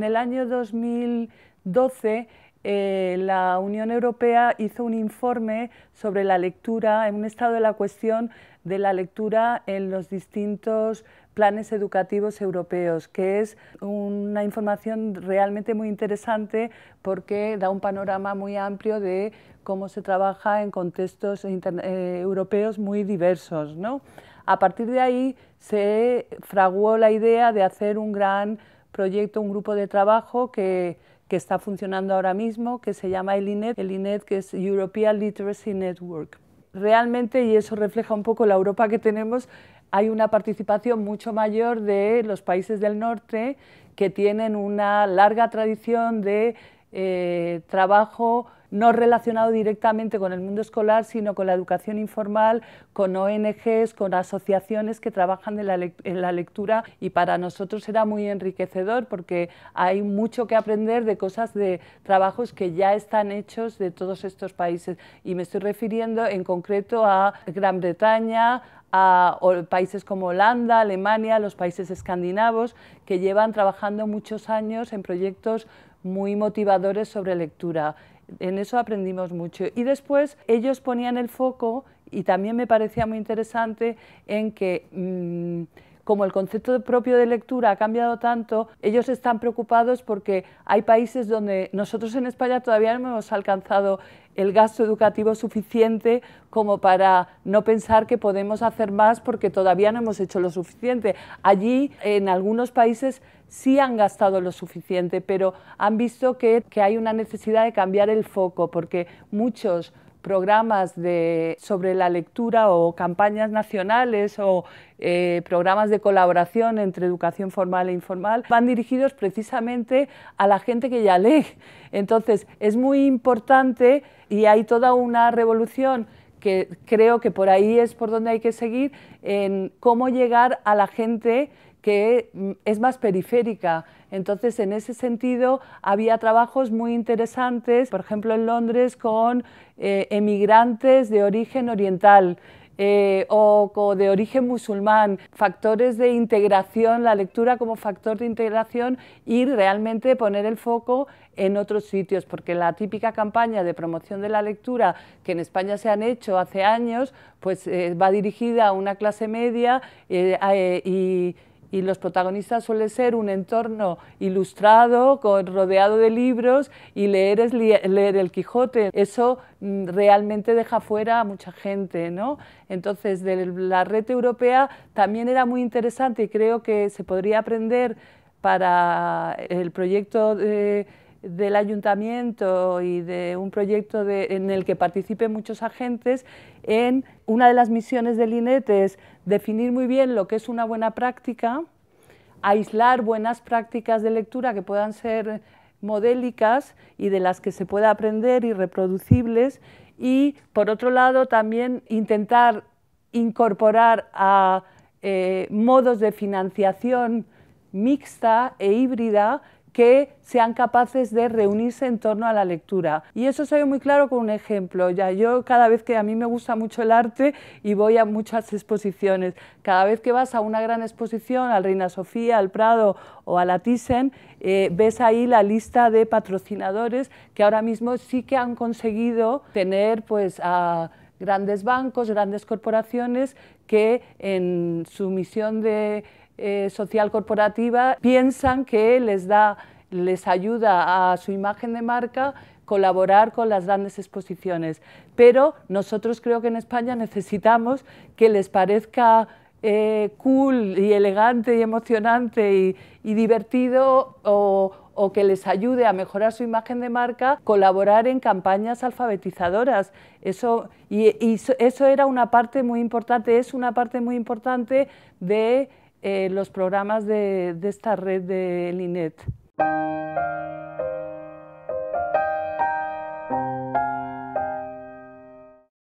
en el año 2012 eh, la Unión Europea hizo un informe sobre la lectura, en un estado de la cuestión de la lectura en los distintos planes educativos europeos, que es una información realmente muy interesante porque da un panorama muy amplio de cómo se trabaja en contextos eh, europeos muy diversos. ¿no? A partir de ahí se fraguó la idea de hacer un gran proyecto, un grupo de trabajo que, que está funcionando ahora mismo, que se llama el INET, el INET que es European Literacy Network. Realmente, y eso refleja un poco la Europa que tenemos, hay una participación mucho mayor de los países del norte que tienen una larga tradición de eh, trabajo no relacionado directamente con el mundo escolar, sino con la educación informal, con ONGs, con asociaciones que trabajan en la, lectura y para nosotros era muy enriquecedor porque hay mucho que aprender de cosas, de trabajos que ya están hechos de todos estos países. Y me estoy refiriendo en concreto a Gran Bretaña, a países como Holanda, Alemania, los países escandinavos, que llevan trabajando muchos años en proyectos muy motivadores sobre lectura. En eso aprendimos mucho. Y después ellos ponían el foco, y también me parecía muy interesante, en que... Mm, como el concepto propio de lectura ha cambiado tanto, ellos están preocupados porque hay países donde nosotros en España todavía no hemos alcanzado el gasto educativo suficiente como para no pensar que podemos hacer más porque todavía no hemos hecho lo suficiente. Allí, en algunos países, sí han gastado lo suficiente, pero han visto que, que hay una necesidad de cambiar el foco porque muchos programas de, sobre la lectura o campañas nacionales o eh, programas de colaboración entre educación formal e informal van dirigidos precisamente a la gente que ya lee. Entonces es muy importante y hay toda una revolución que creo que por ahí es por donde hay que seguir en cómo llegar a la gente que mm, es más periférica. Entonces, en ese sentido, había trabajos muy interesantes, por ejemplo, en Londres con eh, emigrantes de origen oriental. Eh, o, de origen musulmán, factores de integración, la lectura como factor de integración y realmente poner el foco en otros sitios, porque la típica campaña de promoción de la lectura que en España se han hecho hace años, pues eh, va dirigida a una clase media y y los protagonistas suele ser un entorno ilustrado, rodeado de libros y leer es leer el Quijote. Eso mm, realmente deja fuera a mucha gente. ¿no? Entonces, de la red europea también era muy interesante y creo que se podría aprender para el proyecto de del ayuntamiento y de un proyecto en el que participen muchos agentes, en una de las misiones del INET es definir muy bien lo que es una buena práctica, aislar buenas prácticas de lectura que puedan ser modélicas y de las que se pueda aprender y reproducibles y por otro lado también intentar incorporar a eh, modos de financiación mixta e híbrida que sean capaces de reunirse en torno a la lectura. Y eso se ve muy claro con un ejemplo. Ya yo cada vez que a mí me gusta mucho el arte y voy a muchas exposiciones, cada vez que vas a una gran exposición, al Reina Sofía, al Prado o a la Thyssen, eh, ves ahí la lista de patrocinadores que ahora mismo sí que han conseguido tener pues a grandes bancos, grandes corporaciones que en su misión de eh, social corporativa piensan que les, da, les ayuda a su imagen de marca colaborar con las grandes exposiciones. Pero nosotros creo que en España necesitamos que les parezca eh, cool y elegante y emocionante y, divertido o, que les ayude a mejorar su imagen de marca, colaborar en campañas alfabetizadoras. Eso, eso era una parte muy importante, es una parte muy importante de eh, los programas de, esta red del INET.